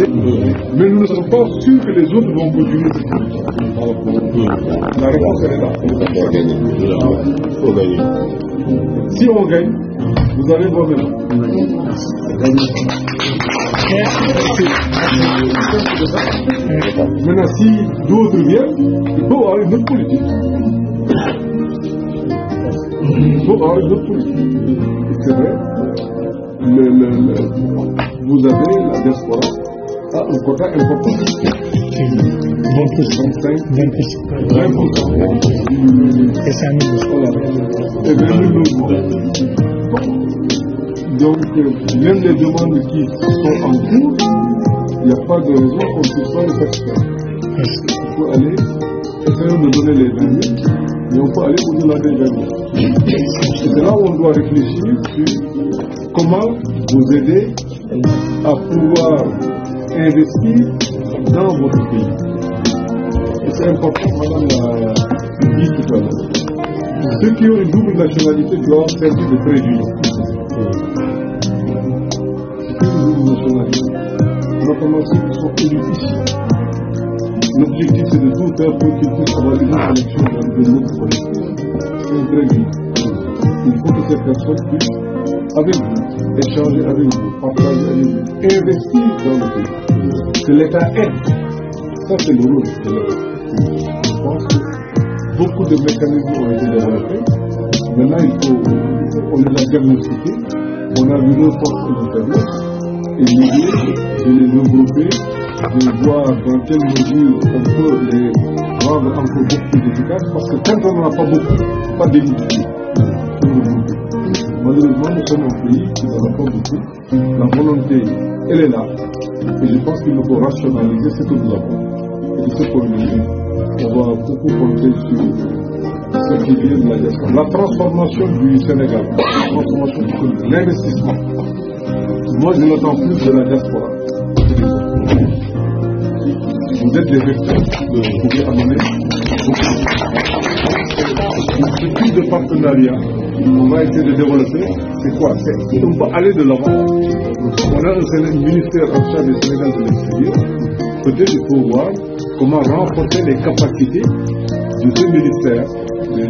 Mais nous ne sommes pas sûrs que les autres vont continuer. La réponse, est là. Il faut gagner. Si on gagne, vous allez voir maintenant. Maintenant, si d'autres viennent, il faut avoir une autre politique. Il faut avoir une autre politique. C'est vrai, le- le- le- vous avez la diaspora a un quota important. 25, 20%. Et ça nous Voilà. Et 20 000 logements. Donc, euh, même les demandes qui sont en cours, il n'y a pas de raison qu'on ne puisse pas les satisfaire. Il faut aller, essayons de donner les 20 000, mais on peut aller au-delà des 20 000. Et c'est là où on doit réfléchir sur comment vous aider à pouvoir investir dans votre pays. Et c'est important, madame l'a dit tout à l'heure. Ceux qui ont une double nationalité doivent servir de préjudice. Ceux qui ont une double nationalité, notamment ceux qui sont élus ici. L'objectif c'est de tout faire pour qu'ils puissent avoir une connexion dans de notre pays. C'est un préjudice. Il faut que ces personnes puissent, avec vous, échanger avec vous, partager avec vous, investir dans le pays. Que l'État aide. Ça, c'est le rôle de. Je pense que beaucoup de mécanismes ont été développés. Maintenant, il faut, on les a diagnostiqués, on a vu nos forces Internet, et l'idée de les regrouper, de voir dans quelle mesure on peut les rendre encore plus efficaces, parce que quand on n'en a pas beaucoup, pas d'éligibilité. Malheureusement, nous sommes un pays qui n'en a pas beaucoup. La volonté, elle est là. Et je pense qu'il faut rationaliser ce que nous avons. Et de ce point de vue, on va beaucoup compter sur ce qui vient de la diaspora. La transformation du Sénégal, la transformation du Congo, l'investissement. Moi, je l'attends plus de la diaspora. Vous êtes des vecteurs, vous pouvez amener beaucoup. Ce de partenariat, on va essayer de développer, c'est quoi? C'est on peut aller de l'avant. Séné- ministère en charge du Sénégal de l'extérieur. Peut-être il faut voir comment renforcer les capacités de ce ministère, de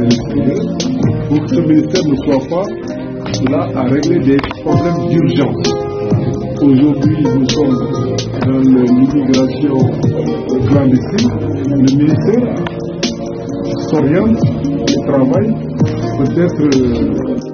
l'extérieur, pour que ce ministère ne soit pas là à régler des problèmes d'urgence. Aujourd'hui, nous sommes dans le- l'immigration clandestine. Le ministère s'oriente et travaille peut-être euh,